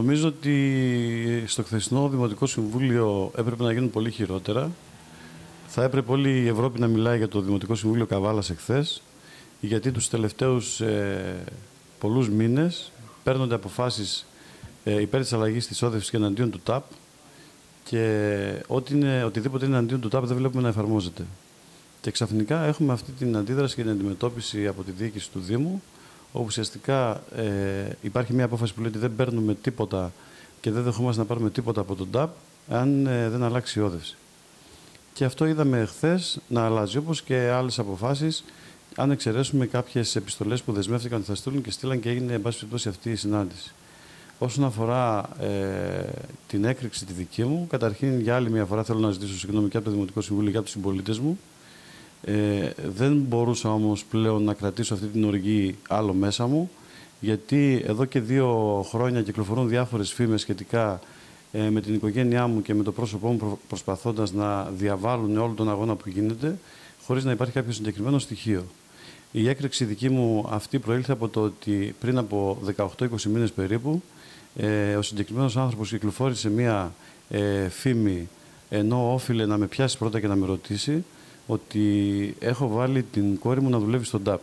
Νομίζω ότι στο χθεσινό Δημοτικό Συμβούλιο έπρεπε να γίνουν πολύ χειρότερα. Θα έπρεπε όλη η Ευρώπη να μιλάει για το Δημοτικό Συμβούλιο Καβάλας εχθές, γιατί τους τελευταίους ε, πολλούς μήνες παίρνονται αποφάσεις ε, υπέρ της αλλαγής της όδευσης και εναντίον του ΤΑΠ και ό,τι είναι, οτιδήποτε είναι εναντίον του ΤΑΠ δεν βλέπουμε να εφαρμόζεται. Και ξαφνικά έχουμε αυτή την αντίδραση και την αντιμετώπιση από τη διοίκηση του Δήμου, όπου ουσιαστικά ε, υπάρχει μια απόφαση που λέει ότι δεν παίρνουμε τίποτα και δεν δεχόμαστε να πάρουμε τίποτα από τον ΤΑΠ αν ε, δεν αλλάξει η όδευση. Και αυτό είδαμε χθες να αλλάζει, όπως και άλλες αποφάσεις, αν εξαιρέσουμε κάποιες επιστολές που δεσμεύτηκαν ότι θα στείλουν και στείλαν και έγινε, εν πάση περιπτώσει, αυτή η συνάντηση. Όσον αφορά ε, την έκρηξη τη δική μου, καταρχήν για άλλη μια φορά θέλω να ζητήσω συγγνώμη και από το Δημοτικό Συμβούλιο και από τους συμπολίτες μου. Ε, δεν μπορούσα όμως πλέον να κρατήσω αυτή την οργή άλλο μέσα μου, γιατί εδώ και δύο χρόνια κυκλοφορούν διάφορες φήμες σχετικά ε, με την οικογένειά μου και με το πρόσωπό μου προσπαθώντας να διαβάλουν όλο τον αγώνα που γίνεται, χωρίς να υπάρχει κάποιο συγκεκριμένο στοιχείο. Η έκρηξη δική μου αυτή προήλθε από το ότι πριν από 18-20 μήνες περίπου, ε, ο συγκεκριμένος άνθρωπος κυκλοφόρησε μία ε, φήμη ενώ όφιλε να με πιάσει πρώτα και να με ρωτήσει ότι έχω βάλει την κόρη μου να δουλεύει στον ΤΑΠ.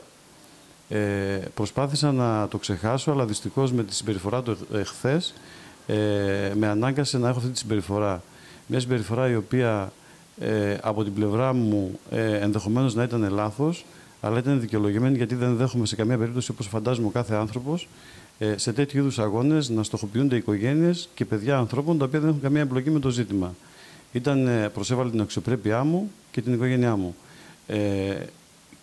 Ε, προσπάθησα να το ξεχάσω, αλλά δυστυχώς με τη συμπεριφορά του εχθές ε, με ανάγκασε να έχω αυτή τη συμπεριφορά. Μια συμπεριφορά η οποία ε, από την πλευρά μου ε, ενδεχομένως να ήταν λάθος, αλλά ήταν δικαιολογημένη γιατί δεν δέχομαι σε καμία περίπτωση, όπως φαντάζομαι ο κάθε άνθρωπος, ε, σε τέτοιου είδους αγώνες να στοχοποιούνται οικογένειες και παιδιά ανθρώπων τα οποία δεν έχουν καμία εμπλοκή με το ζήτημα. Ήταν, ε, προσέβαλε την αξιοπρέπειά μου και την οικογένειά μου. Ε,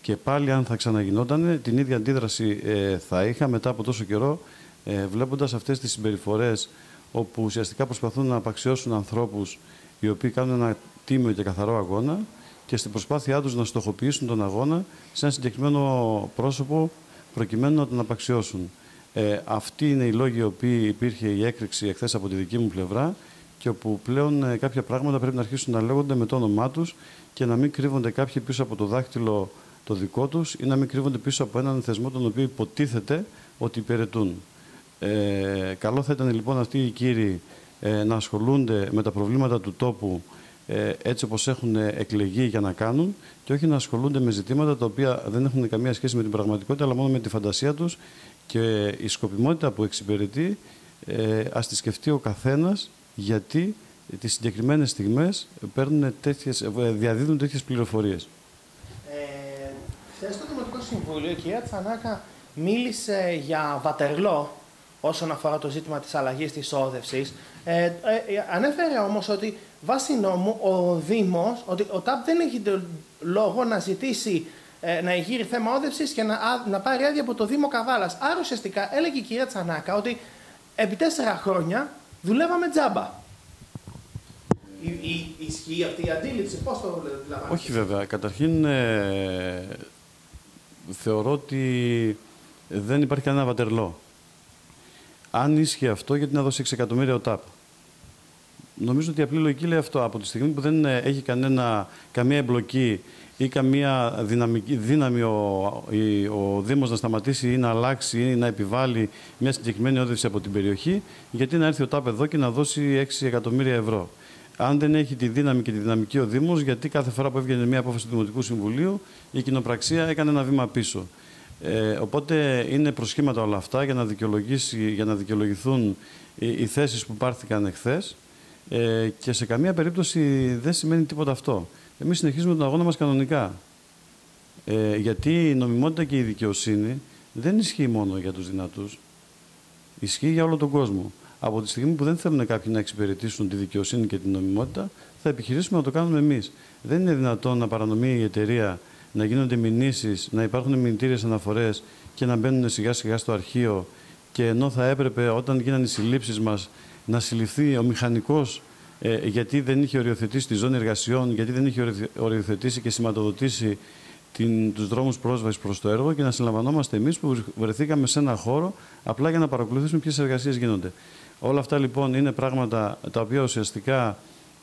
και πάλι αν θα ξαναγινόταν, την ίδια αντίδραση ε, θα είχα μετά από τόσο καιρό, ε, βλέποντας αυτές τις συμπεριφορές όπου ουσιαστικά προσπαθούν να απαξιώσουν ανθρώπους οι οποίοι κάνουν ένα τίμιο και καθαρό αγώνα και στην προσπάθειά τους να στοχοποιήσουν τον αγώνα σε ένα συγκεκριμένο πρόσωπο προκειμένου να τον απαξιώσουν. Ε, αυτοί είναι οι λόγοι οι οποίοι υπήρχε η έκρηξη εχθές από τη δική μου πλευρά και όπου πλέον ε, κάποια πράγματα πρέπει να αρχίσουν να λέγονται με το όνομά τους και να μην κρύβονται κάποιοι πίσω από το δάχτυλο το δικό τους ή να μην κρύβονται πίσω από έναν θεσμό τον οποίο υποτίθεται ότι υπηρετούν. Ε, καλό θα ήταν λοιπόν αυτοί οι κύριοι ε, να ασχολούνται με τα προβλήματα του τόπου ε, έτσι όπως έχουν εκλεγεί για να κάνουν και όχι να ασχολούνται με ζητήματα τα οποία δεν έχουν καμία σχέση με την πραγματικότητα αλλά μόνο με τη φαντασία τους και η σκοπιμότητα που εξυπηρετεί ε, ας τη σκεφτεί ο καθένας γιατί τις συγκεκριμένες στιγμές παίρνουν τέτοιες, ε, διαδίδουν τέτοιες πληροφορίες. Ε, Χθες στο Δημοτικό Συμβούλιο η κυρία Τσανάκα μίλησε για βατερλό όσον αφορά το ζήτημα της αλλαγής της όδευσης. Ε, ε, ανέφερε όμως ότι βάσει νόμου ο Δήμος, ότι ο ΤΑΠ δεν έχει λόγο να ζητήσει ε, να εγείρει θέμα όδευσης και να, να πάρει άδεια από το Δήμο Καβάλας. Άρα ουσιαστικά έλεγε η κυρία Τσανάκα ότι επί τέσσερα χρόνια δουλεύαμε τζάμπα. Η, η, ισχύει αυτή η αντίληψη, πώς το αντιλαμβάνεστε. Όχι βέβαια. Καταρχήν ε, θεωρώ ότι δεν υπάρχει κανένα βατερλό. Αν ίσχυε αυτό, γιατί να δώσει 6 εκατομμύρια ο ΤΑΠ. Νομίζω ότι η απλή λογική λέει αυτό. Από τη στιγμή που δεν έχει κανένα, καμία εμπλοκή ή καμία δυναμική, δύναμη ο, ο Δήμος να σταματήσει ή να αλλάξει ή να επιβάλλει μια συγκεκριμένη όδευση από την περιοχή, γιατί να έρθει ο ΤΑΠ εδώ και να δώσει 6 εκατομμύρια ευρώ. Αν δεν έχει τη δύναμη και τη δυναμική ο Δήμος, γιατί κάθε φορά που έβγαινε μια απόφαση του Δημοτικού Συμβουλίου, η κοινοπραξία έκανε ένα βήμα πίσω. Ε, οπότε είναι προσχήματα όλα αυτά για να, για να δικαιολογηθούν οι, οι θέσεις που πάρθηκαν εχθές ε, και σε καμία περίπτωση δεν σημαίνει τίποτα αυτό. Εμείς συνεχίζουμε τον αγώνα μας κανονικά. Ε, γιατί η νομιμότητα και η δικαιοσύνη δεν ισχύει μόνο για τους δυνατούς. Ισχύει για όλο τον κόσμο. Από τη στιγμή που δεν θέλουν κάποιοι να εξυπηρετήσουν τη δικαιοσύνη και την νομιμότητα, θα επιχειρήσουμε να το κάνουμε εμείς. Δεν είναι δυνατόν να παρανομεί η εταιρεία, να γίνονται μηνύσεις, να υπάρχουν μηνυτήριες αναφορές και να μπαίνουν σιγά σιγά στο αρχείο. Και ενώ θα έπρεπε όταν γίνανε οι συλλήψεις μας να συλληφθεί ο μηχανικός ε, γιατί δεν είχε οριοθετήσει τη ζώνη εργασιών, γιατί δεν είχε οριοθετήσει και σηματοδοτήσει την, τους δρόμους πρόσβασης προς το έργο και να συλλαμβανόμαστε εμείς που βρεθήκαμε σε ένα χώρο απλά για να παρακολουθήσουμε ποιες εργασίες γίνονται. Όλα αυτά λοιπόν είναι πράγματα τα οποία ουσιαστικά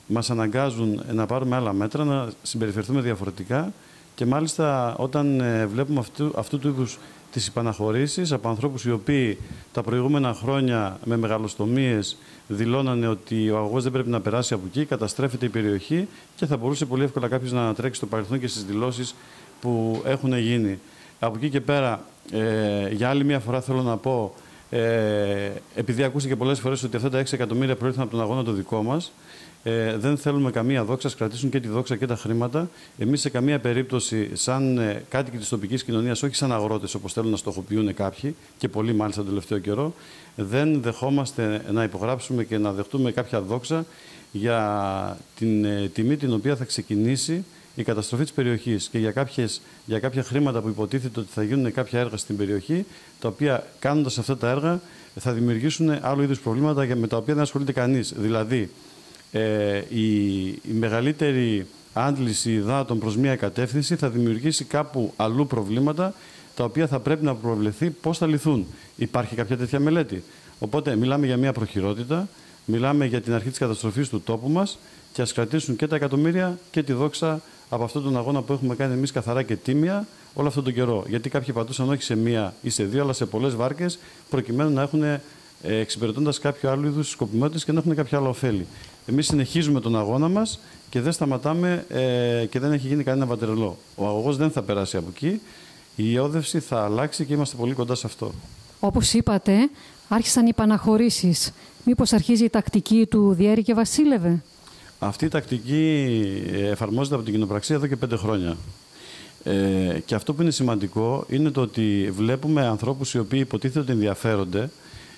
μας αναγκάζουν να πάρουμε άλλα μέτρα, να συμπεριφερθούμε διαφορετικά και μάλιστα όταν ε, βλέπουμε αυτού, αυτού του είδους τις υπαναχωρήσεις από ανθρώπους οι οποίοι τα προηγούμενα χρόνια με μεγαλοστομίες δηλώνανε ότι ο αγωγός δεν πρέπει να περάσει από εκεί, καταστρέφεται η περιοχή και θα μπορούσε πολύ εύκολα κάποιος να ανατρέξει στο παρελθόν και στις δηλώσεις που έχουν γίνει. Από εκεί και πέρα, ε, για άλλη μια φορά θέλω να πω, ε, επειδή ακούστηκε πολλές φορές ότι αυτά τα 6 εκατομμύρια προήλθαν από τον αγώνα το δικό μας, ε, δεν θέλουμε καμία δόξα, κρατήσουν και τη δόξα και τα χρήματα. Εμείς σε καμία περίπτωση, σαν ε, κάτοικοι της τοπικής κοινωνίας, όχι σαν αγρότες όπως θέλουν να στοχοποιούν κάποιοι και πολλοί μάλιστα τον τελευταίο καιρό, δεν δεχόμαστε να υπογράψουμε και να δεχτούμε κάποια δόξα για την ε, τιμή την οποία θα ξεκινήσει η καταστροφή της περιοχής και για, κάποιες, για κάποια χρήματα που υποτίθεται ότι θα γίνουν κάποια έργα στην περιοχή, τα οποία κάνοντας αυτά τα έργα θα δημιουργήσουν άλλου είδους προβλήματα με τα οποία δεν ασχολείται κανείς. Δηλαδή, ε, η, η μεγαλύτερη άντληση υδάτων προς μία κατεύθυνση θα δημιουργήσει κάπου αλλού προβλήματα τα οποία θα πρέπει να προβλεφθεί πώς θα λυθούν. Υπάρχει κάποια τέτοια μελέτη. Οπότε μιλάμε για μία προχειρότητα, μιλάμε για την αρχή της καταστροφής του τόπου μας και ας κρατήσουν και τα εκατομμύρια και τη δόξα από αυτόν τον αγώνα που έχουμε κάνει εμείς καθαρά και τίμια όλο αυτόν τον καιρό. Γιατί κάποιοι πατούσαν όχι σε μία ή σε δύο, αλλά σε πολλές βάρκες προκειμένου να έχουν ε, εξυπηρετώντας κάποιο άλλο είδους σκοπιμότητες και να έχουν κάποια άλλα ωφέλη. Εμείς συνεχίζουμε τον αγώνα μας και δεν σταματάμε ε, και δεν έχει γίνει κανένα βατερελό. Ο αγωγός δεν θα περάσει από εκεί. Η ιόδευση θα αλλάξει και είμαστε πολύ κοντά σε αυτό. Όπως είπατε, άρχισαν οι παναχωρήσεις. Μήπως αρχίζει η τακτική του Διέρη και Βασίλευε; Αυτή η τακτική εφαρμόζεται από την κοινοπραξία εδώ και πέντε χρόνια. Ε, και αυτό που είναι σημαντικό είναι το ότι βλέπουμε ανθρώπους οι οποίοι υποτίθεται ότι ενδιαφέρονται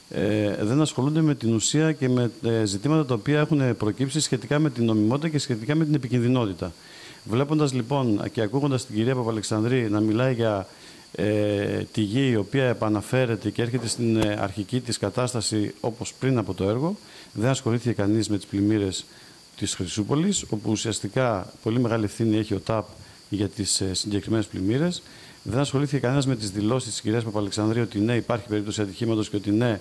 ε, δεν ασχολούνται με την ουσία και με ε, ζητήματα τα οποία έχουν προκύψει σχετικά με την νομιμότητα και σχετικά με την επικινδυνότητα. Βλέποντας λοιπόν και ακούγοντας την κυρία Παπαλεξανδρή να μιλάει για ε, τη γη η οποία επαναφέρεται και έρχεται στην ε, αρχική της κατάσταση όπως πριν από το έργο, δεν ασχολήθηκε κανείς με τις πλημμύρες της Χρυσούπολης, όπου ουσιαστικά πολύ μεγάλη ευθύνη έχει ο ΤΑΠ για τις ε, συγκεκριμένες πλημμύρες. Δεν ασχολήθηκε κανένας με τις δηλώσεις της κυρίας Παπαλεξανδρή ότι ναι, υπάρχει περίπτωση ατυχήματος και ότι ναι,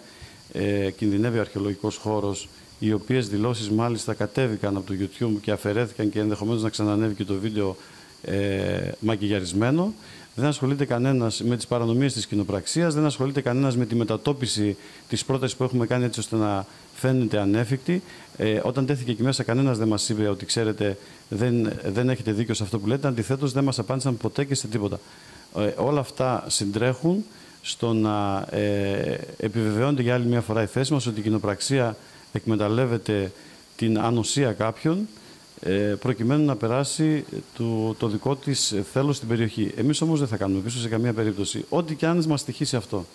ε, κινδυνεύει ο αρχαιολογικός χώρος. Οι οποίες δηλώσεις μάλιστα κατέβηκαν από το YouTube και αφαιρέθηκαν και ενδεχομένως να ξανανεύει και το βίντεο ε, μακιγιαρισμένο. Δεν ασχολείται κανένας με τις παρανομίες της κοινοπραξίας, δεν ασχολείται κανένας με τη μετατόπιση της πρότασης που έχουμε κάνει έτσι ώστε να φαίνεται ανέφικτη. Ε, όταν τέθηκε εκεί μέσα, κανένας δεν μας είπε ότι ξέρετε, δεν, δεν έχετε δίκιο σε αυτό που λέτε. Αντιθέτως, δεν μας απάντησαν ποτέ και σε τίποτα. Ε, όλα αυτά συντρέχουν στο να ε, επιβεβαιώνεται για άλλη μια φορά η θέση μας ότι η κοινοπραξία εκμεταλλεύεται την ανοσία κάποιων ε, προκειμένου να περάσει το, το δικό της θέλω στην περιοχή. Εμείς όμως δεν θα κάνουμε πίσω σε καμία περίπτωση. Ό,τι και αν μας στοιχήσει αυτό.